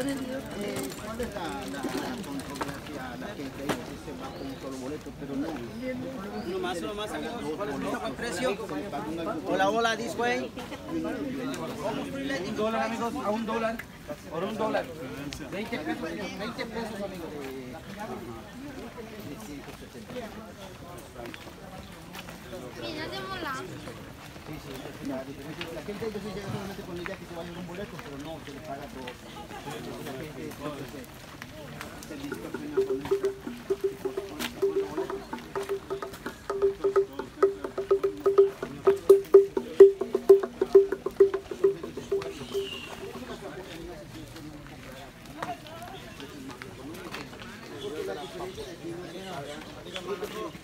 Eh, ¿Cuál es la, la, la controversia, la gente dice que se va con un solo boleto, pero no? Uno más, uno más, amigos. ¿Cuál es el precio? Hola, hola, this way. Un dólar, amigos, a un dólar. Por un dólar. 20 pesos, 20 pesos, amigos. Mira, de mola. La gente que llega solamente con la idea que se va un boleto, pero no, se le paga todo. Entonces entonces,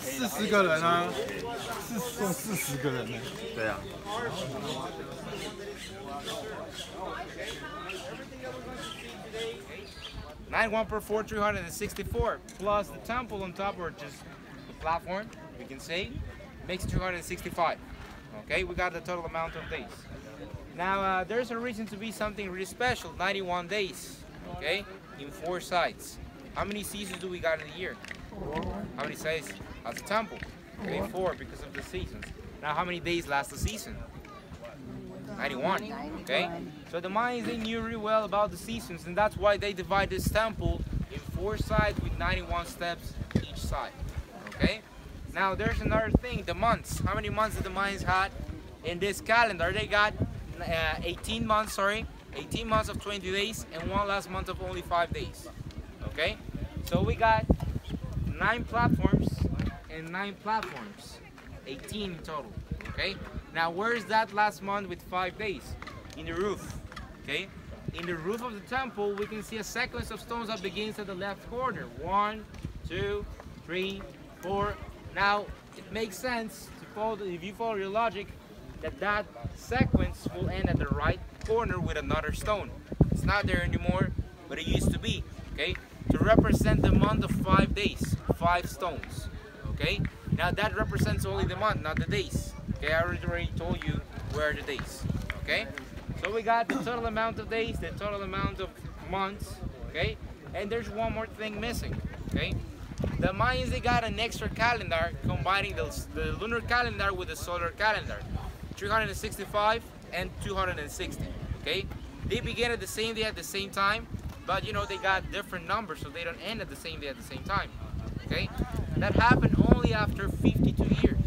四十个人啊，是送四十个人呢。对啊。 Nine one per four, 364 plus the temple on top or just the platform, we can say, makes 265. Okay, we got the total amount of days. Now uh, there's a reason to be something really special, 91 days. Okay, in four sides. How many seasons do we got in a year? How many sites as a temple? Okay, four because of the seasons. Now how many days last the season? 91. Okay, so the Mayans they knew really well about the seasons, and that's why they divide this temple in four sides with 91 steps each side. Okay, now there's another thing: the months. How many months did the Mayans had in this calendar? They got uh, 18 months. Sorry, 18 months of 20 days, and one last month of only five days. Okay, so we got nine platforms and nine platforms, 18 in total. Okay. Now, where is that last month with five days? In the roof, okay? In the roof of the temple, we can see a sequence of stones that begins at the left corner. One, two, three, four. Now, it makes sense to follow, if you follow your logic, that that sequence will end at the right corner with another stone. It's not there anymore, but it used to be, okay? To represent the month of five days, five stones, okay? Now, that represents only the month, not the days. Okay, I already told you where the days. Okay, so we got the total amount of days, the total amount of months. Okay, and there's one more thing missing. Okay, the Mayans they got an extra calendar combining the, the lunar calendar with the solar calendar, 365 and 260. Okay, they begin at the same day at the same time, but you know they got different numbers, so they don't end at the same day at the same time. Okay, that happened only after 52 years.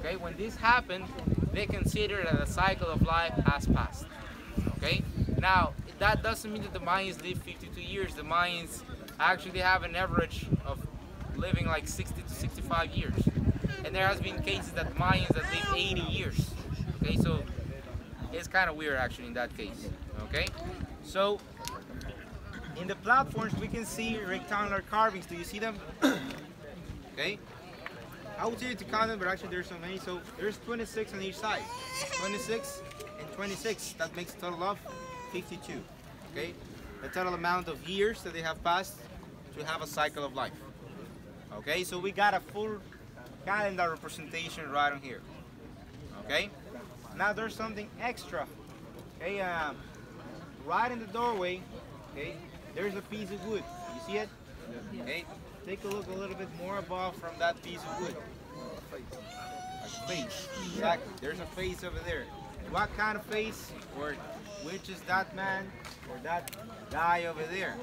Okay, when this happened, they consider that the cycle of life has passed. Okay, now that doesn't mean that the Mayans live 52 years. The Mayans actually have an average of living like 60 to 65 years, and there has been cases that Mayans that live 80 years. Okay, so it's kind of weird actually in that case. Okay, so in the platforms we can see rectangular carvings. Do you see them? okay. I would say to count them, but actually there's so many. So there's 26 on each side. 26 and 26. That makes a total of 52. Okay? The total amount of years that they have passed to have a cycle of life. Okay? So we got a full calendar representation right on here. Okay? Now there's something extra. Okay? Um, right in the doorway. Okay? There's a piece of wood. You see it? Okay? Take a look a little bit more above from that piece of wood. A face. Exactly. There's a face over there. What kind of face? Or which is that man or that guy over there?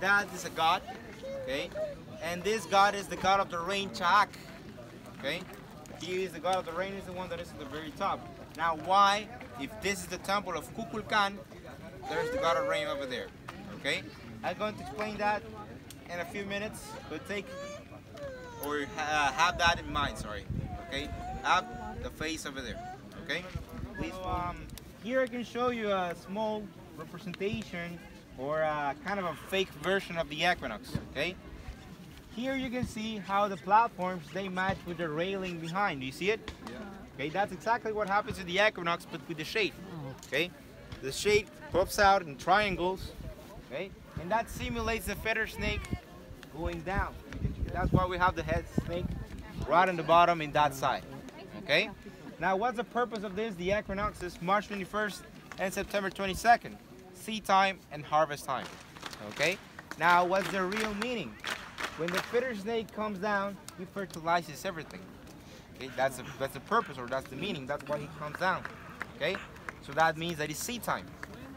That is a god. Okay? And this god is the god of the rain, Chak. Okay? He is the god of the rain, is the one that is at the very top. Now why, if this is the temple of Kukulkan, there's the god of rain over there. Okay? I'm going to explain that in a few minutes, but take or uh, have that in mind. Sorry, okay. Have the face over there, okay. Please. Um, here I can show you a small representation or uh, kind of a fake version of the equinox. Okay. Here you can see how the platforms they match with the railing behind. Do you see it? Yeah. Okay, that's exactly what happens to the equinox, but with the shade. Okay, the shade pops out in triangles. Okay, and that simulates the feather snake going down. That's why we have the head snake right on the bottom in that side. Okay. Now, what's the purpose of this? The equinox is March 21st and September 22nd, seed time and harvest time. Okay. Now, what's the real meaning? When the feather snake comes down, he fertilizes everything. Okay, that's a, that's the purpose or that's the meaning. That's why he comes down. Okay, so that means that it's seed time.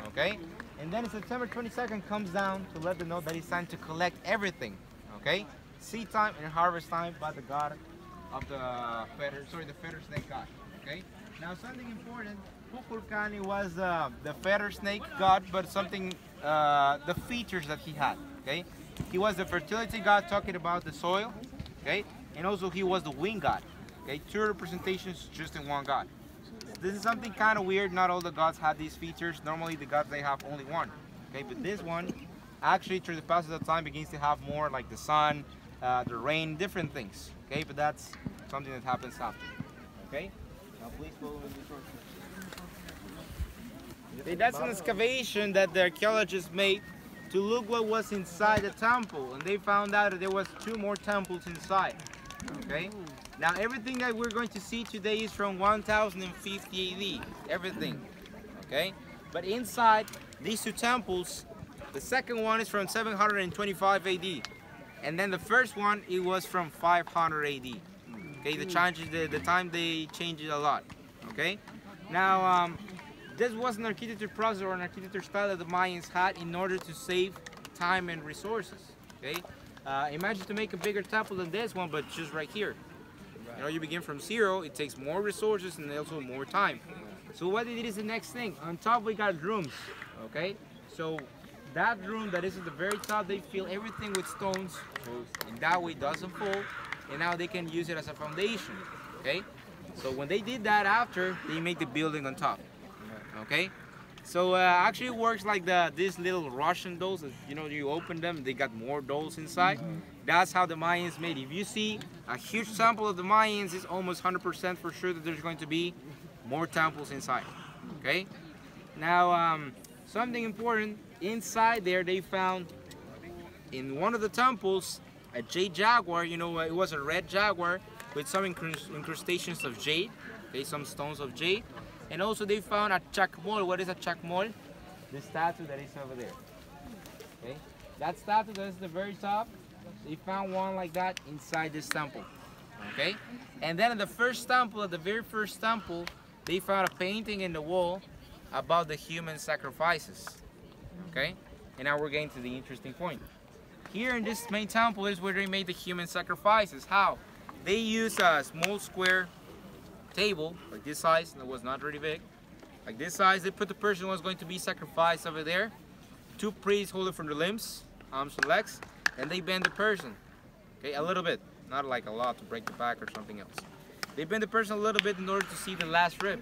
Okay, and then September 22nd comes down to let them know that it's time to collect everything. Okay, seed time and harvest time by the god of the feather, sorry, the feather snake god. Okay, now something important. Kukulkani was uh, the feather snake god, but something, uh, the features that he had. Okay, he was the fertility god, talking about the soil. Okay, and also he was the wind god. Okay, two representations just in one god. This is something kind of weird. Not all the gods have these features. Normally the gods they have only one. Okay, but this one actually through the passage of time begins to have more like the sun, uh, the rain, different things. Okay, but that's something that happens after. Okay, Okay, that's an excavation that the archaeologists made to look what was inside the temple, and they found out that there was two more temples inside. Okay. Now everything that we're going to see today is from 1050 AD. Everything. Okay. But inside these two temples, the second one is from 725 AD, and then the first one it was from 500 AD. Okay. The changes, the, the time they changed it a lot. Okay. Now um, this was an architecture process or an architecture style that the Mayans had in order to save time and resources. Okay. Uh, imagine to make a bigger temple than this one, but just right here. You know, you begin from zero, it takes more resources and also more time. So what they did is the next thing. On top we got rooms, okay? So that room that is at the very top, they fill everything with stones, so in that way it doesn't fall, and now they can use it as a foundation, okay? So when they did that after, they make the building on top, okay? So uh, actually it works like the these little Russian dolls. You know, you open them, they got more dolls inside. That's how the Mayans made. If you see a huge sample of the Mayans, it's almost 100% for sure that there's going to be more temples inside. Okay. Now, um, something important inside there, they found in one of the temples a jade jaguar. You know, it was a red jaguar with some incrust- incrustations of jade. Okay, some stones of jade. And also they found a Chac Mool. What is a Chac Mool? The statue that is over there. Okay, that statue that is the very top. They found one like that inside this temple. Okay, and then in the first temple, at the very first temple, they found a painting in the wall about the human sacrifices. Okay, and now we're getting to the interesting point. Here in this main temple is where they made the human sacrifices. How? They use a small square table like this size and it was not really big like this size. They put the person who was going to be sacrificed over there. Two priests holding from the limbs arms and legs and they bend the person okay a little bit. Not like a lot to break the back or something else. They bend the person a little bit in order to see the last rib.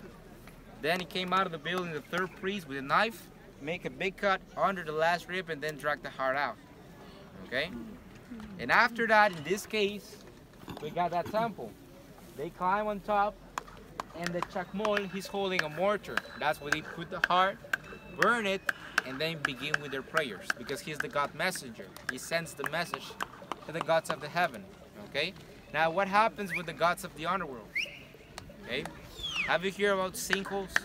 Then he came out of the building the third priest with a knife make a big cut under the last rib and then drag the heart out okay? And after that in this case we got that temple they climb on top and the Chac Mool he's holding a mortar. That's where they put the heart burn it and then begin with their prayers because he's the god messenger. He sends the message to the gods of the heaven okay? Now what happens with the gods of the underworld okay? Have you heard about sinkholes?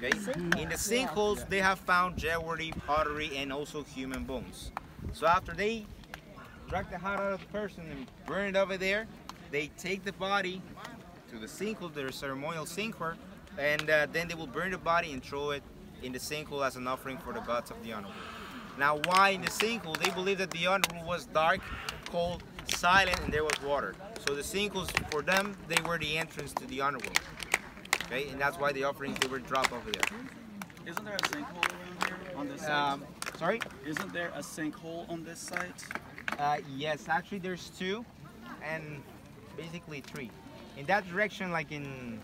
Okay? In the sinkholes they have found jewelry pottery and also human bones so after they drag the heart out of the person and burn it over there they take the body to the sinkhole, their ceremonial sinkhole, and uh, then they will burn the body and throw it in the sinkhole as an offering for the gods of the underworld. Now, why in the sinkhole? They believe that the underworld was dark, cold, silent, and there was water. So the sinkholes, for them, they were the entrance to the underworld. Okay, and that's why the offerings they were dropped over there. Isn't there a sinkhole around here on this side? Um, sorry? Isn't there a sinkhole on this site? Uh, yes, actually there's two, and basically three. In that direction, like in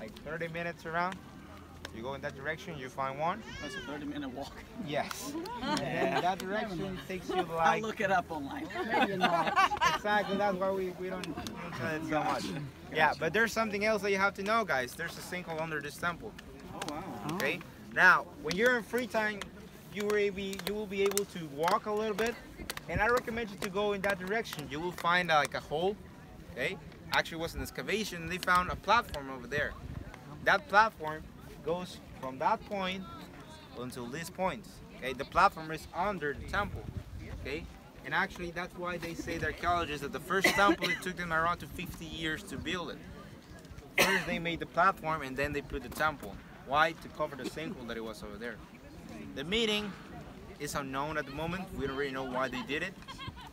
like 30 minutes around, You go in that direction, you find one. That's a 30 minute walk. Yes. And then that direction takes you like... I'll look it up online. exactly. That's why we, we don't, we don't tell it so much. Yeah, but there's something else that you have to know, guys. There's a sinkhole under this temple. Oh, wow. Okay. Now, when you're in free time, you will be you will be able to walk a little bit, and I recommend you to go in that direction. You will find uh, like a hole. Okay. Actually, was an excavation. They found a platform over there. That platform goes from that point until this point. Okay. The platform is under the temple. Okay. And actually, that's why they say the archaeologists that the first temple it took them around to 50 years to build it. First they made the platform and then they put the temple. Why? To cover the sinkhole that it was over there. The meaning is unknown at the moment. We don't really know why they did it,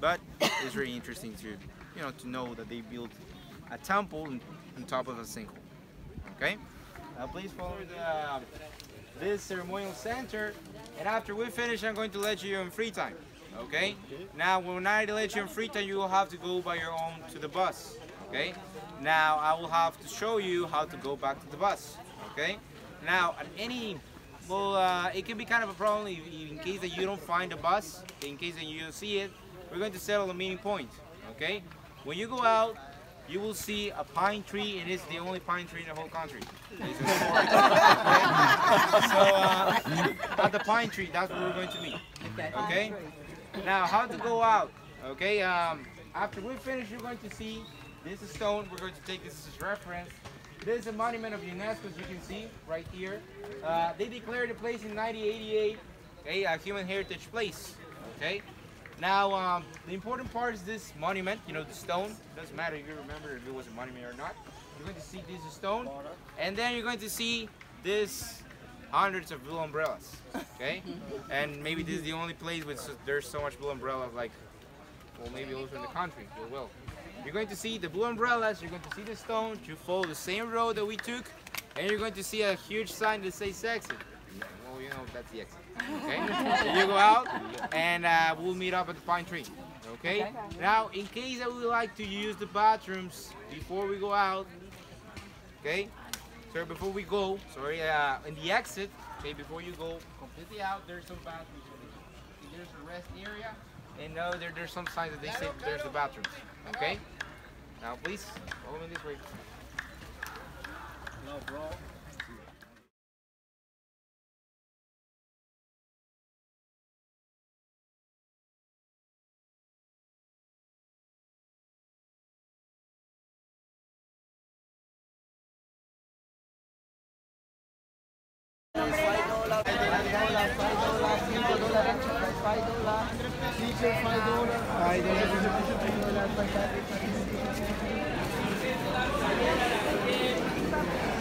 but it's really interesting to, you know, to know that they built a temple on, top of a sinkhole. Okay. Now please follow the uh, this ceremonial center, and after we finish, I'm going to let you in free time. Okay. Now when I let you in free time, you will have to go by your own to the bus. Okay. Now I will have to show you how to go back to the bus. Okay. Now at any well, uh, it can be kind of a problem if, in case that you don't find a bus, in case that you don't see it. We're going to settle a meeting point, okay? When you go out, you will see a pine tree, and it's the only pine tree in the whole country. So, uh, at the pine tree, that's where we're going to meet, okay? Now, how to go out, okay? Um, after we finish, you're going to see this is stone. We're going to take this as reference. This is a monument of UNESCO, as you can see right here. Uh, they declared the place in 1988 okay, a human heritage place. Okay. Now, um, the important part is this monument. You know, the stone. Doesn't matter if you remember if it was a monument or not. You're going to see this stone, and then you're going to see this hundreds of blue umbrellas. Okay. and maybe this is the only place with there's so much blue umbrellas like well, maybe also in the country, you will. You're going to see the blue umbrellas, you're going to see the stones, you follow the same road that we took, and you're going to see a huge sign that says exit. Well, you know, that's the exit. Okay? so you go out, and uh, we'll meet up at the pine tree. Okay? Now, in case that we like to use the bathrooms before we go out, okay? So before we go, sorry, uh, in the exit, okay, before you go completely out, there's some bathrooms. There's a rest area, and no, there, there's some signs that they say there's the bathrooms. Okay? Now, please follow me this way. Abro un espacio para el Thank you.